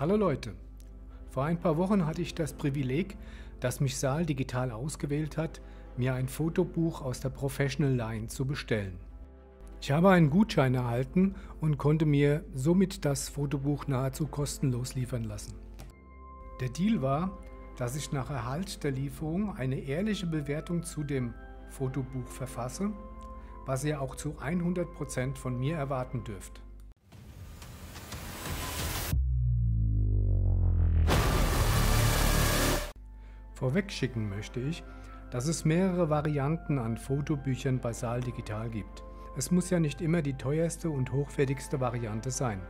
Hallo Leute! Vor ein paar Wochen hatte ich das Privileg, dass mich Saal Digital ausgewählt hat, mir ein Fotobuch aus der Professional Line zu bestellen. Ich habe einen Gutschein erhalten und konnte mir somit das Fotobuch nahezu kostenlos liefern lassen. Der Deal war, dass ich nach Erhalt der Lieferung eine ehrliche Bewertung zu dem Fotobuch verfasse, was ihr auch zu 100% von mir erwarten dürft. Vorwegschicken möchte ich, dass es mehrere Varianten an Fotobüchern bei Saal Digital gibt. Es muss ja nicht immer die teuerste und hochwertigste Variante sein.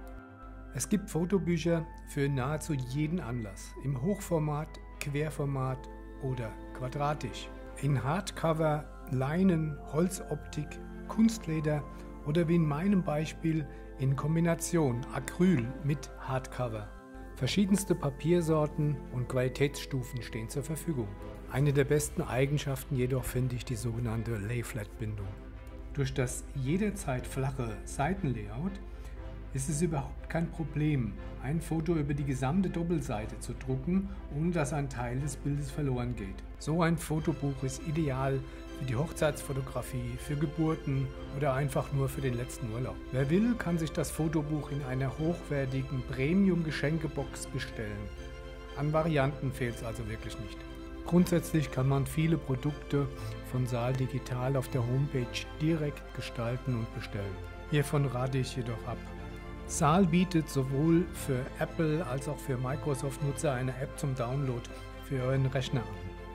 Es gibt Fotobücher für nahezu jeden Anlass, im Hochformat, Querformat oder quadratisch. In Hardcover, Leinen, Holzoptik, Kunstleder oder wie in meinem Beispiel in Kombination Acryl mit Hardcover. Verschiedenste Papiersorten und Qualitätsstufen stehen zur Verfügung. Eine der besten Eigenschaften jedoch finde ich die sogenannte Lay-Flat-Bindung. Durch das jederzeit flache Seitenlayout ist es überhaupt kein Problem, ein Foto über die gesamte Doppelseite zu drucken, ohne dass ein Teil des Bildes verloren geht. So ein Fotobuch ist ideal für die Hochzeitsfotografie, für Geburten oder einfach nur für den letzten Urlaub. Wer will, kann sich das Fotobuch in einer hochwertigen Premium-Geschenkebox bestellen. An Varianten fehlt es also wirklich nicht. Grundsätzlich kann man viele Produkte von Saal Digital auf der Homepage direkt gestalten und bestellen. Hiervon rate ich jedoch ab. Saal bietet sowohl für Apple als auch für Microsoft-Nutzer eine App zum Download für euren Rechner an.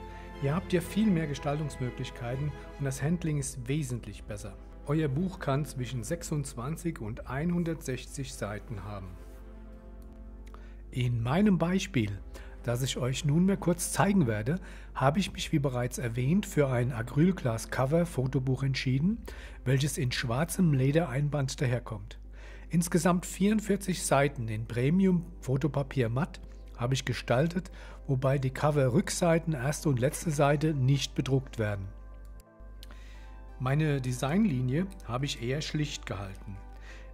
Hier habt ihr viel mehr Gestaltungsmöglichkeiten und das Handling ist wesentlich besser. Euer Buch kann zwischen 26 und 160 Seiten haben. In meinem Beispiel, das ich euch nunmehr kurz zeigen werde, habe ich mich wie bereits erwähnt für ein Acrylglas Cover Fotobuch entschieden, welches in schwarzem Ledereinband daherkommt. Insgesamt 44 Seiten in Premium Fotopapier matt habe ich gestaltet, wobei die Cover-Rückseiten, erste und letzte Seite nicht bedruckt werden. Meine Designlinie habe ich eher schlicht gehalten.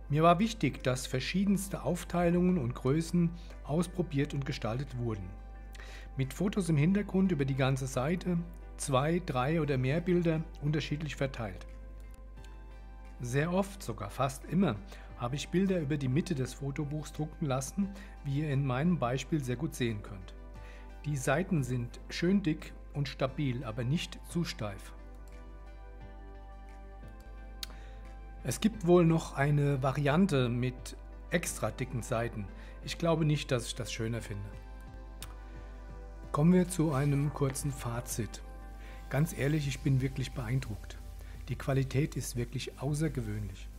Mir war wichtig, dass verschiedenste Aufteilungen und Größen ausprobiert und gestaltet wurden. Mit Fotos im Hintergrund über die ganze Seite, zwei, drei oder mehr Bilder unterschiedlich verteilt. Sehr oft, sogar fast immer, habe ich Bilder über die Mitte des Fotobuchs drucken lassen, wie ihr in meinem Beispiel sehr gut sehen könnt. Die Seiten sind schön dick und stabil, aber nicht zu steif. Es gibt wohl noch eine Variante mit extra dicken Seiten. Ich glaube nicht, dass ich das schöner finde. Kommen wir zu einem kurzen Fazit. Ganz ehrlich, ich bin wirklich beeindruckt. Die Qualität ist wirklich außergewöhnlich.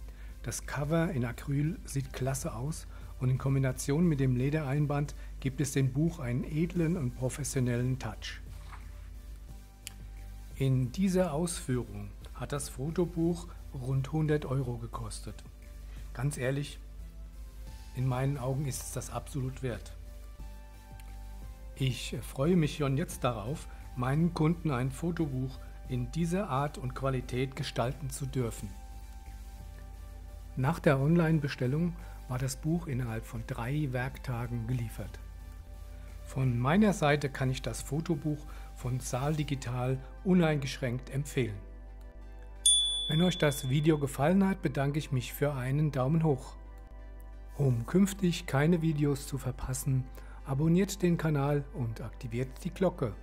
Das Cover in Acryl sieht klasse aus und in Kombination mit dem Ledereinband gibt es dem Buch einen edlen und professionellen Touch. In dieser Ausführung hat das Fotobuch rund 100 Euro gekostet. Ganz ehrlich, in meinen Augen ist es das absolut wert. Ich freue mich schon jetzt darauf, meinen Kunden ein Fotobuch in dieser Art und Qualität gestalten zu dürfen. Nach der Online-Bestellung war das Buch innerhalb von drei Werktagen geliefert. Von meiner Seite kann ich das Fotobuch von Saal Digital uneingeschränkt empfehlen. Wenn euch das Video gefallen hat, bedanke ich mich für einen Daumen hoch. Um künftig keine Videos zu verpassen, abonniert den Kanal und aktiviert die Glocke.